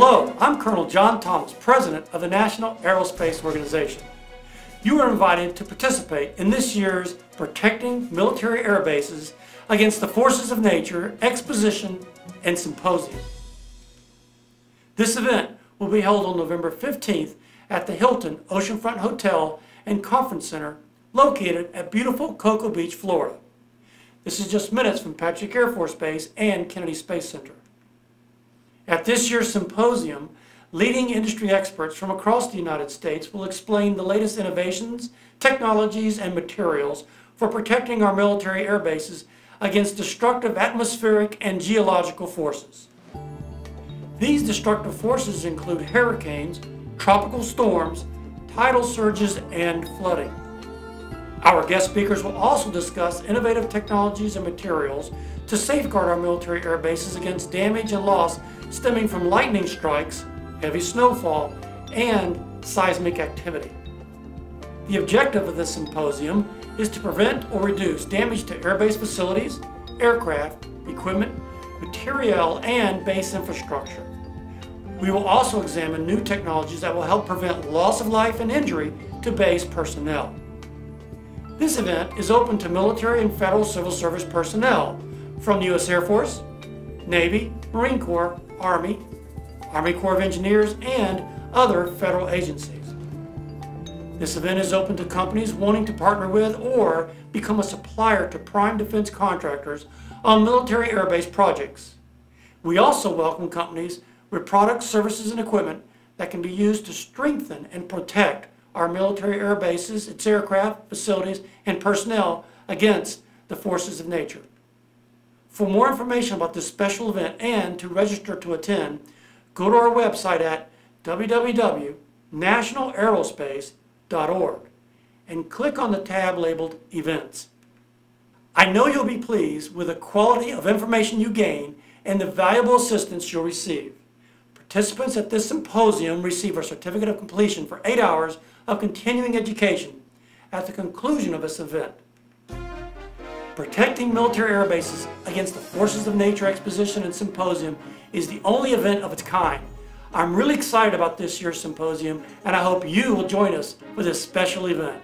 Hello, I'm Colonel John Thomas, President of the National Aerospace Organization. You are invited to participate in this year's Protecting Military Air Bases Against the Forces of Nature Exposition and Symposium. This event will be held on November 15th at the Hilton Oceanfront Hotel and Conference Center located at beautiful Cocoa Beach, Florida. This is just minutes from Patrick Air Force Base and Kennedy Space Center. At this year's symposium, leading industry experts from across the United States will explain the latest innovations, technologies, and materials for protecting our military air bases against destructive atmospheric and geological forces. These destructive forces include hurricanes, tropical storms, tidal surges, and flooding. Our guest speakers will also discuss innovative technologies and materials to safeguard our military air bases against damage and loss stemming from lightning strikes, heavy snowfall, and seismic activity. The objective of this symposium is to prevent or reduce damage to airbase facilities, aircraft, equipment, materiel, and base infrastructure. We will also examine new technologies that will help prevent loss of life and injury to base personnel. This event is open to military and federal civil service personnel from the U.S. Air Force, Navy, Marine Corps, Army, Army Corps of Engineers, and other federal agencies. This event is open to companies wanting to partner with or become a supplier to prime defense contractors on military airbase projects. We also welcome companies with products, services, and equipment that can be used to strengthen and protect our military air bases, its aircraft, facilities, and personnel against the forces of nature. For more information about this special event and to register to attend, go to our website at www.nationalaerospace.org and click on the tab labeled Events. I know you'll be pleased with the quality of information you gain and the valuable assistance you'll receive. Participants at this symposium receive a certificate of completion for eight hours of continuing education at the conclusion of this event. Protecting military air bases against the forces of nature exposition and symposium is the only event of its kind. I'm really excited about this year's symposium and I hope you will join us for this special event.